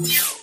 you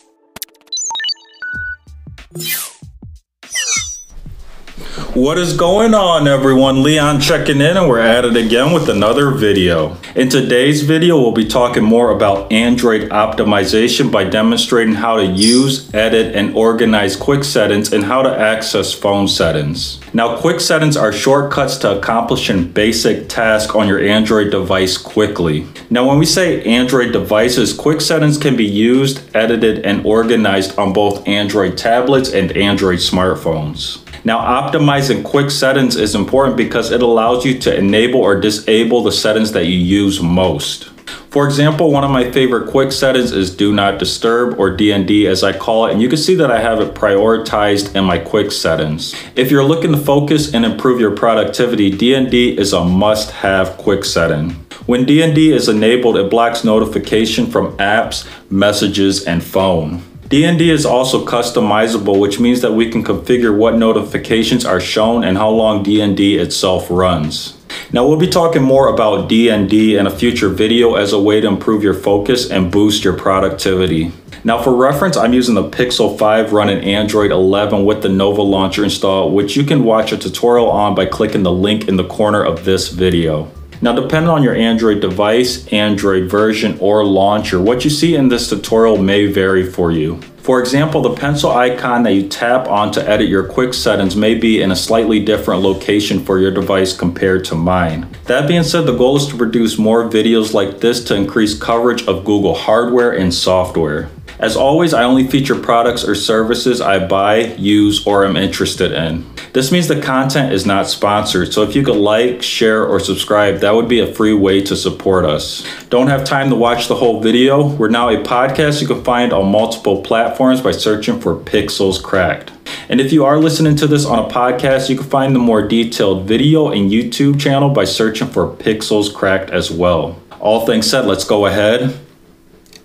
what is going on everyone? Leon checking in and we're at it again with another video. In today's video, we'll be talking more about Android optimization by demonstrating how to use, edit, and organize quick settings and how to access phone settings. Now, quick settings are shortcuts to accomplishing basic tasks on your Android device quickly. Now, when we say Android devices, quick settings can be used, edited, and organized on both Android tablets and Android smartphones. Now optimizing quick settings is important because it allows you to enable or disable the settings that you use most. For example, one of my favorite quick settings is do not disturb or DND as I call it and you can see that I have it prioritized in my quick settings. If you're looking to focus and improve your productivity, DND is a must have quick setting. When DND is enabled, it blocks notification from apps, messages, and phone. DND is also customizable, which means that we can configure what notifications are shown and how long DND itself runs. Now we'll be talking more about DND in a future video as a way to improve your focus and boost your productivity. Now for reference, I'm using the Pixel 5 running Android 11 with the Nova Launcher installed, which you can watch a tutorial on by clicking the link in the corner of this video. Now, depending on your Android device, Android version, or launcher, what you see in this tutorial may vary for you. For example, the pencil icon that you tap on to edit your quick settings may be in a slightly different location for your device compared to mine. That being said, the goal is to produce more videos like this to increase coverage of Google hardware and software. As always, I only feature products or services I buy, use, or am interested in. This means the content is not sponsored, so if you could like, share, or subscribe, that would be a free way to support us. Don't have time to watch the whole video? We're now a podcast you can find on multiple platforms by searching for Pixels Cracked. And if you are listening to this on a podcast, you can find the more detailed video and YouTube channel by searching for Pixels Cracked as well. All things said, let's go ahead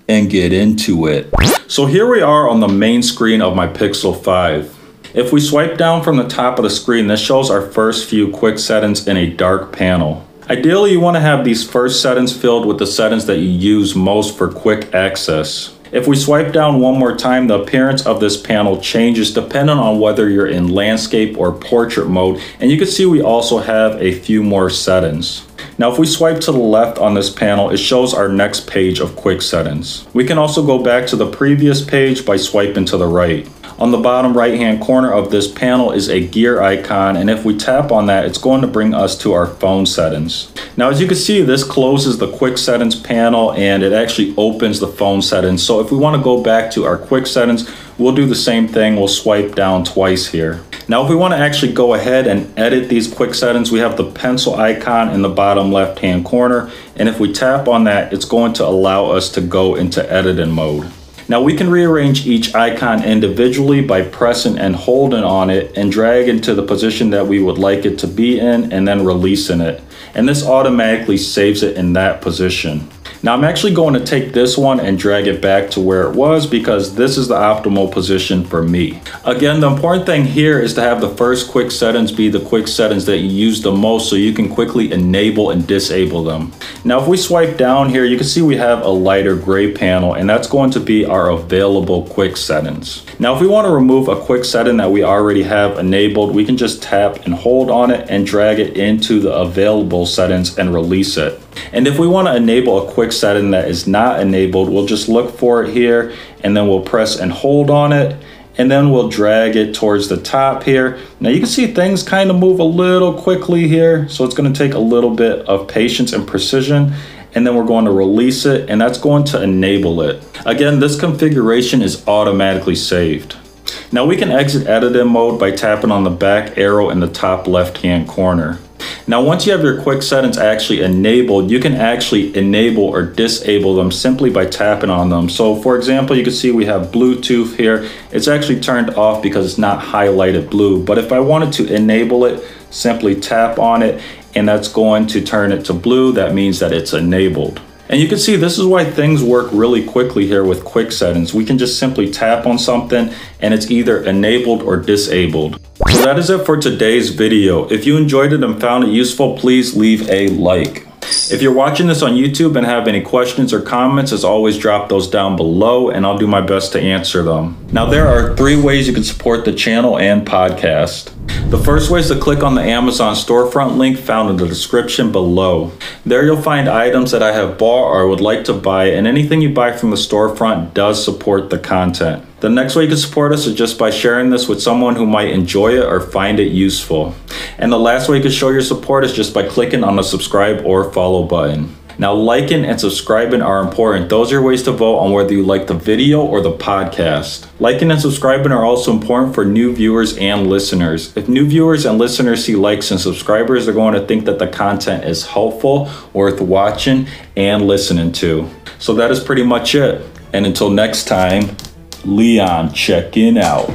and get into it. So here we are on the main screen of my Pixel 5. If we swipe down from the top of the screen, this shows our first few quick settings in a dark panel. Ideally, you want to have these first settings filled with the settings that you use most for quick access. If we swipe down one more time, the appearance of this panel changes depending on whether you're in landscape or portrait mode, and you can see we also have a few more settings. Now if we swipe to the left on this panel, it shows our next page of quick settings. We can also go back to the previous page by swiping to the right. On the bottom right hand corner of this panel is a gear icon and if we tap on that it's going to bring us to our phone settings. Now as you can see this closes the quick settings panel and it actually opens the phone settings so if we want to go back to our quick settings we'll do the same thing we'll swipe down twice here. Now if we want to actually go ahead and edit these quick settings we have the pencil icon in the bottom left hand corner and if we tap on that it's going to allow us to go into editing mode. Now we can rearrange each icon individually by pressing and holding on it and drag into the position that we would like it to be in and then releasing it. And this automatically saves it in that position. Now I'm actually going to take this one and drag it back to where it was because this is the optimal position for me. Again, the important thing here is to have the first quick settings be the quick settings that you use the most so you can quickly enable and disable them. Now if we swipe down here, you can see we have a lighter gray panel and that's going to be our available quick settings. Now if we want to remove a quick setting that we already have enabled, we can just tap and hold on it and drag it into the available settings and release it. And if we want to enable a quick setting that is not enabled, we'll just look for it here and then we'll press and hold on it and then we'll drag it towards the top here. Now you can see things kind of move a little quickly here, so it's going to take a little bit of patience and precision and then we're going to release it and that's going to enable it. Again, this configuration is automatically saved. Now we can exit editing mode by tapping on the back arrow in the top left hand corner. Now, once you have your quick settings actually enabled, you can actually enable or disable them simply by tapping on them. So for example, you can see we have Bluetooth here. It's actually turned off because it's not highlighted blue. But if I wanted to enable it, simply tap on it and that's going to turn it to blue. That means that it's enabled. And you can see this is why things work really quickly here with quick settings. We can just simply tap on something and it's either enabled or disabled. So that is it for today's video. If you enjoyed it and found it useful, please leave a like. If you're watching this on YouTube and have any questions or comments, as always, drop those down below and I'll do my best to answer them. Now, there are three ways you can support the channel and podcast. The first way is to click on the Amazon storefront link found in the description below. There you'll find items that I have bought or would like to buy, and anything you buy from the storefront does support the content. The next way you can support us is just by sharing this with someone who might enjoy it or find it useful. And the last way you can show your support is just by clicking on the subscribe or follow button. Now, liking and subscribing are important. Those are ways to vote on whether you like the video or the podcast. Liking and subscribing are also important for new viewers and listeners. If new viewers and listeners see likes and subscribers, they're going to think that the content is helpful, worth watching, and listening to. So, that is pretty much it. And until next time, Leon checking out.